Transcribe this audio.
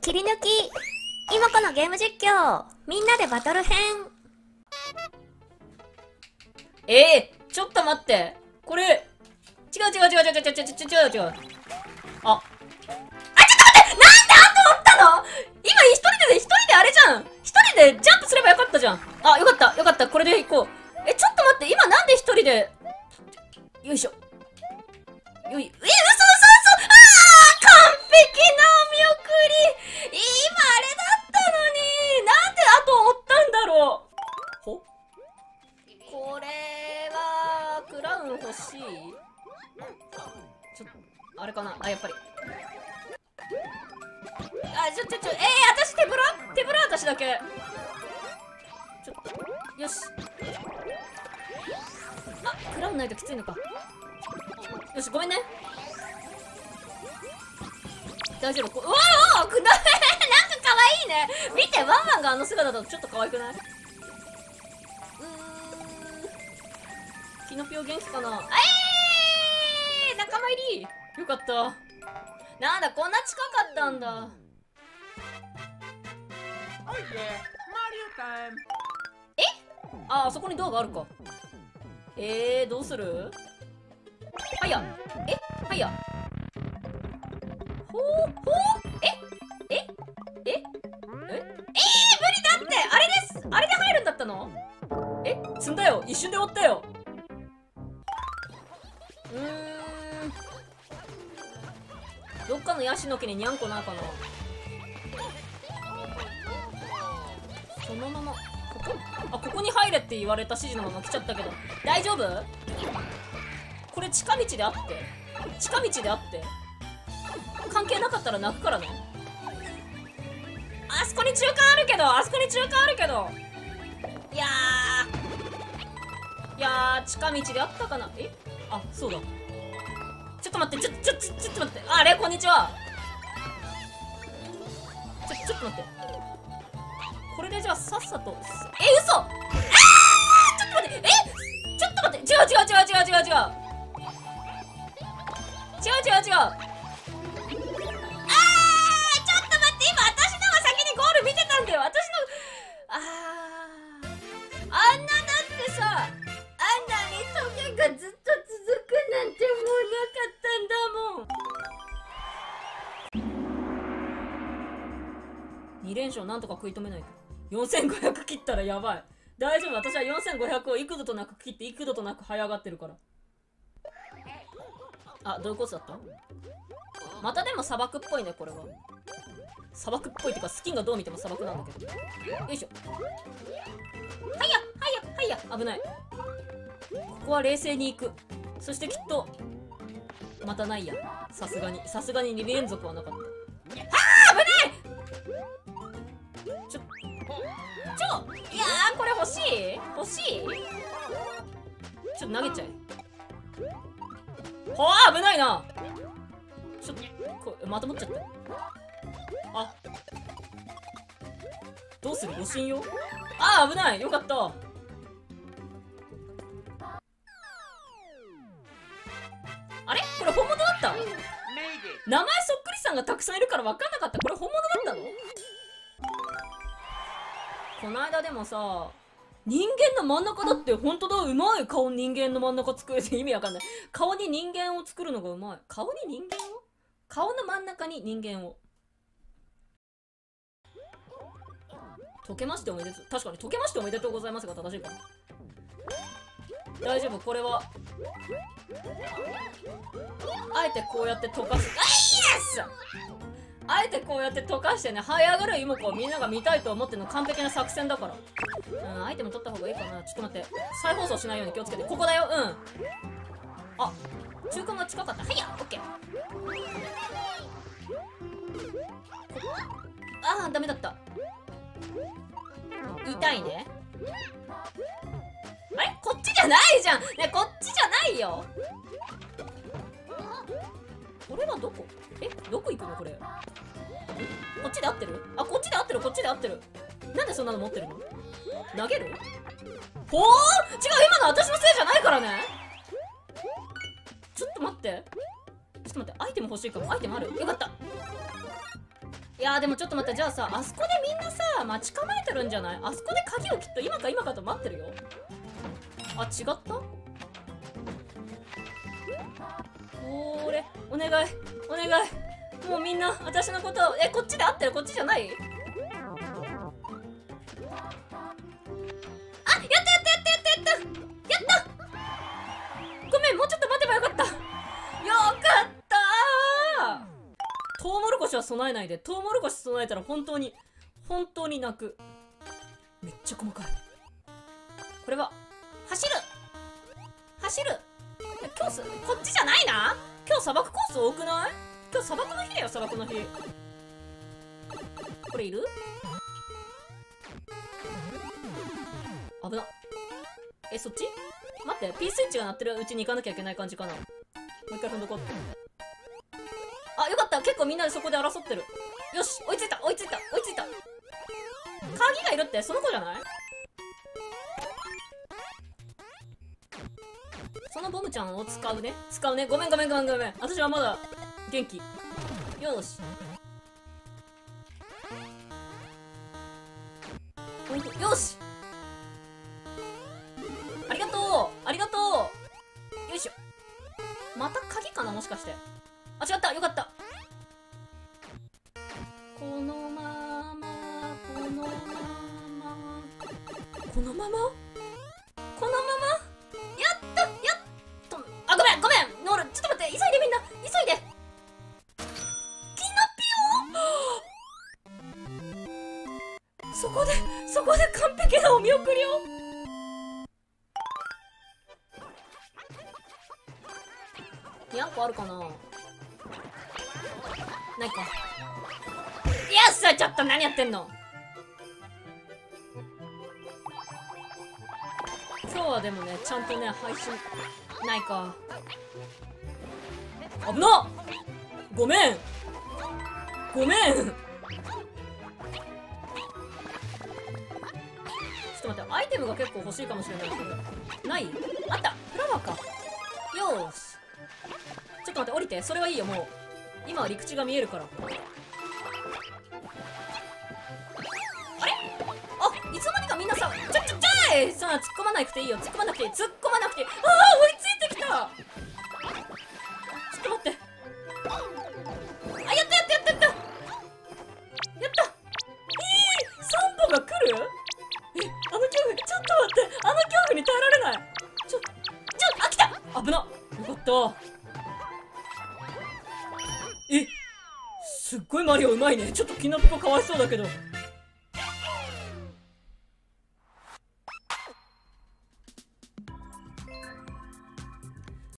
切り抜き。今このゲーム実況。みんなでバトル編。えー、ちょっと待って。これ違う違う違う違う違う違う違う違う違う。あ。あちょっと待って。なんであとったの？今一人で一人であれじゃん。一人でジャンプすればよかったじゃん。あよかったよかった。これで行こう。えちょっと待って。今なんで一人であやっぱり。あちょちょちょえー、私手ぶら手ぶら私だけ。ちょよし。あクラウンないときついのか。よしごめんね。大丈夫。こうわあくな なんか可愛いね。見てワンワンがあの姿だとちょっと可愛くない？うーん。キノピオ元気かな？えー、仲間入り。よかった。なんだこんな近かったんだ。Oh time. ああそこにドアがあるか。えー、どうする？はいや。え？はいや。ほうほう？ええ？え？え？え？えー、無理だって。あれです。あれで入るんだったの？え？積んだよ。一瞬で終わったよの木ににゃんこないかなそのままここあここに入れって言われた指示のまま来ちゃったけど大丈夫これ近道であって近道であって関係なかったら泣くからねあそこに中間あるけどあそこに中間あるけどいやいや近道であったかなえあそうだちょっと待ってちょちょちょちょっと待ってあれこんにちはちょちょっと待って。これでじゃあさっさとえ嘘！あー！ちょっと待って。え？ちょっと待って。違う違う違う違う違う。違う違う違う。違う違うあー！ちょっと待って。今私のが先にゴール見てたんだよ。なんとか食い止めないと。4500切ったらやばい。大丈夫。私は4500を幾度となく切って幾度となく早上がってるから。あどういうことだった？またでも砂漠っぽいねこれは。砂漠っぽいっていうかスキンがどう見ても砂漠なんだけど。よいしょ。はいやはいやはいや危ない。ここは冷静に行く。そしてきっとまたないや。さすがにさすがに2連続はなかった。ちちょいやこれ欲しい欲しいちょっと投げちゃえほあ危ないなちょっとこまた持っちゃったあどうする？護身用あー危ない。よかったあれこれ本物だった。名前そっくりさんがたくさんいるから分かんなかった。これ本物だったの？この間でもさ人間の真ん中だって本当だうまい。顔人間の真ん中作るって意味わかんない。顔に人間を作るのがうまい。顔に人間を？顔の真ん中に人間を。溶けましておめでとう。確かに溶けましておめでとうございますが正しいかな。大丈夫これは。あえてこうやって溶かす。あイエスあえてこうやって溶かしてね這い上がる妹子をみんなが見たいと思っての完璧な作戦だから。うんアイテム取った方がいいかな。ちょっと待って。再放送しないように気をつけてここだよ。うん。あ中間が近かった。はいやオッケーあーダメだった。痛いね。あれ？こっちじゃないじゃん。ねこっちじゃないよ。これはどこ？どこ行くのこれ？こっちで合ってる？あこっちで合ってる。こっちで合ってる。なんでそんなの持ってるの？投げる？ほー？違う今の私のせいじゃないからね。ちょっと待って。ちょっと待って。アイテム欲しいかも。アイテムある？よかった。いやでもちょっと待って。じゃあさあそこでみんなさ待ち構えてるんじゃない？あそこで鍵をきっと今か今かと待ってるよ。あ違った？おーれ。お願い。お願い。もうみんな私のことえこっちで合ってる？こっちじゃない？あやったやったやったやったやった。やったごめんもうちょっと待てばよかった。よかったトウモロコシは備えないでトウモロコシ備えたら本当に本当に泣く。めっちゃ細かい。これは走る。走る。今日すこっちじゃないな？今日砂漠コース多くない？今日砂漠の日だよ砂漠の日。これいる？危な。えそっち？待って P スイッチが鳴ってるうちに行かなきゃいけない感じかな。もう一回踏んどこう。あよかった。結構みんなでそこで争ってる。よし追いついた追いついた追いついた。鍵がいるってその子じゃない？そのボムちゃんを使うね。使うね。ごめんごめんごめんごめん。私はまだ元気。よし。ほんとよし。ありがとう。ありがとう。よいしょ。また鍵かな？もしかして。あ違った。よかった。200個あるかなないか。よっしゃちょっと何やってんの？今日はでもね、ちゃんとね、配信、ないか。危なごめんごめんちょっと待って、アイテムが結構欲しいかもしれないけど。ない？あったフラワーか。よーし。ちょっと待ってそれはいいよもう。今は陸地が見えるから。あれ？あいつの間にかみんなさちょちょちょい！さあ突っ込まなくていいよ。突っ込まなくていい。突っ込まなくていい。ああ追いついてきた！ちょっと待って。あやったやったやったやった！やった！えー、サンボが来る？えあの恐怖ちょっと待って。あの恐怖に耐えられない。ちょちょあ来た！危なよかった。えすっごいマリオうまいね。ちょっとキノピコかわいそうだけど。